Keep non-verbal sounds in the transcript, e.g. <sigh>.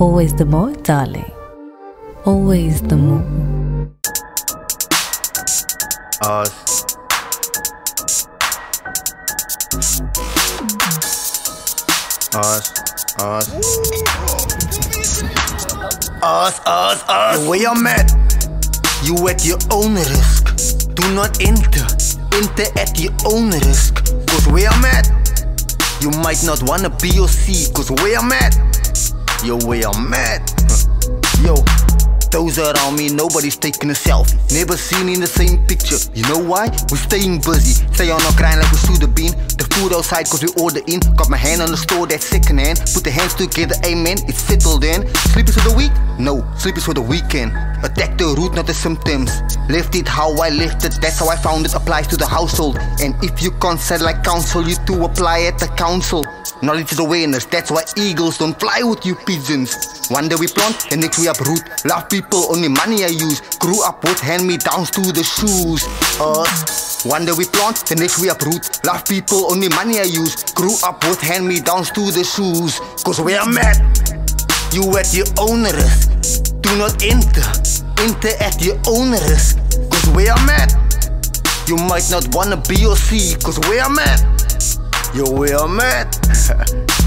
Always the more, darling. Always the more. Us. Us. Us. Us, us, us. The way I'm at, you at your own risk. Do not enter, enter at your own risk. Cause where I'm at, you might not wanna be or see. Cause where I'm at, yo, where I'm at. Yo, those around me, nobody's taking a selfie. Never seen in the same picture. You know why? We're staying busy. Stay on our grind like we should have been. The food outside cause we order in. Got my hand on the store that's second hand. Put the hands together, amen. It's settled in. Sleep is for the weak? No, sleep is for the weekend. Attack the root, not the symptoms. Left it how I left it, that's how I found it applies to the household. And if you can't set like counsel, you to apply at the council. Knowledge is awareness, that's why eagles don't fly with you pigeons. One day we plant, the next we uproot. Love people, only money I use. Grew up with hand me downs to the shoes. Us. One day we plant, the next we uproot. Love people, only money I use. Grew up with hand me downs to the shoes. Cause where I'm at, you at your own risk. Do not enter, enter at your own risk. Cause where I'm at, you might not wanna be or see. Cause where I'm at, yo, where I'm at. <laughs>